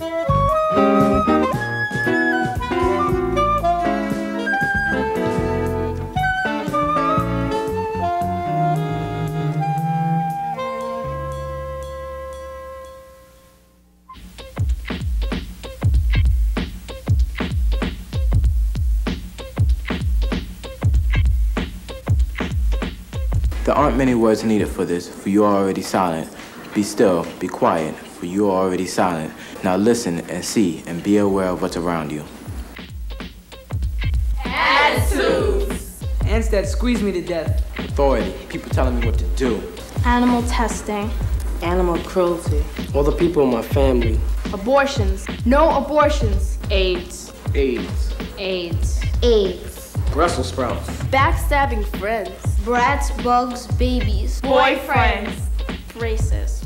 There aren't many words needed for this, for you are already silent. Be still, be quiet, for you are already silent. Now listen and see and be aware of what's around you. Attitudes. Ants that squeeze me to death. Authority, people telling me what to do. Animal testing. Animal cruelty. All the people in my family. Abortions. No abortions. AIDS. AIDS. AIDS. AIDS. Brussels sprouts. Backstabbing friends. Brats, bugs, babies. Boyfriends. Racist.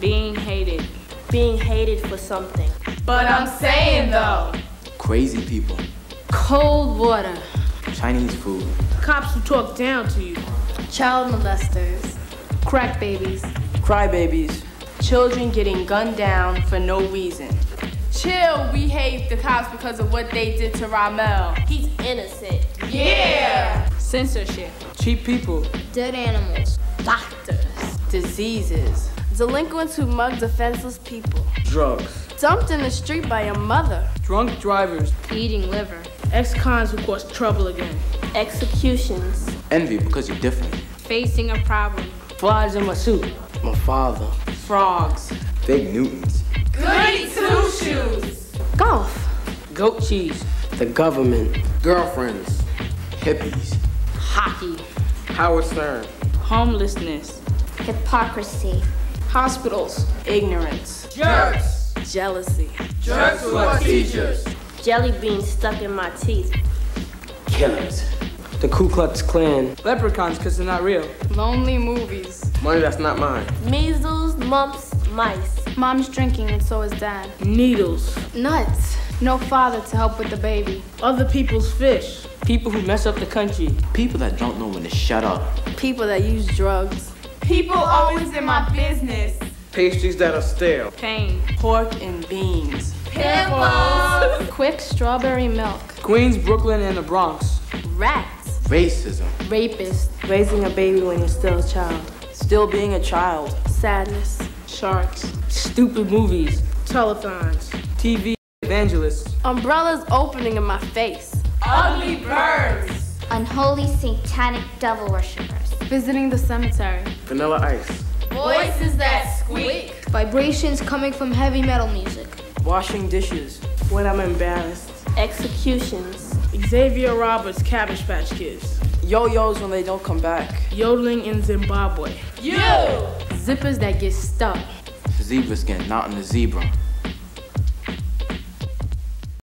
Being hated. Being hated for something. But I'm saying though. Crazy people. Cold water. Chinese food. Cops who talk down to you. Child molesters. Crack babies. Crybabies. Children getting gunned down for no reason. Chill, we hate the cops because of what they did to Ramel. He's innocent. Yeah! Censorship. Cheap people. Dead animals. Doctors. Diseases. Delinquents who mug defenseless people. Drugs. Dumped in the street by a mother. Drunk drivers. Eating liver. Ex-cons who cause trouble again. Executions. Envy because you're different. Facing a problem. Flies in my suit. My father. Frogs. Fig Newtons. Goody two shoes. Golf. Goat cheese. The government. Girlfriends. Hippies. Hockey. Howard Stern. Homelessness. Hypocrisy. Hospitals. Ignorance. Jerks. Jealousy. Jerks who are teachers. Jelly beans stuck in my teeth. Killers. The Ku Klux Klan. Leprechauns because they're not real. Lonely movies. Money that's not mine. Measles, mumps, mice. Mom's drinking and so is dad. Needles. Nuts. No father to help with the baby. Other people's fish. People who mess up the country. People that don't know when to shut up. People that use drugs. People always in my business. Pastries that are stale. Pain. Pork and beans. Pimples. Quik strawberry milk. Queens, Brooklyn, and the Bronx. Rats. Racism. Rapists. Raising a baby when you're still a child. Still being a child. Sadness. Sharks. Stupid movies. Telethons. TV evangelists. Umbrellas opening in my face. Ugly birds. Unholy satanic devil worshippers. Visiting the cemetery. Vanilla ice. Voices that squeak. Vibrations coming from heavy metal music. Washing dishes. When I'm embarrassed. Executions. Xavier Roberts' Cabbage Patch Kids. Yo-yos when they don't come back. Yodeling in Zimbabwe. You. Zippers that get stuck. Zebra skin, not in the zebra.